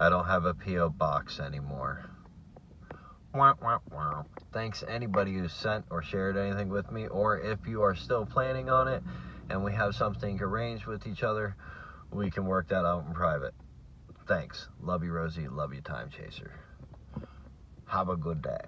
I don't have a P.O. box anymore. Wah, wah, wah. Thanks anybody who sent or shared anything with me, or if you are still planning on it and we have something arranged with each other, we can work that out in private. Thanks. Love you, Rosey. Love you, Time Chaser. Have a good day.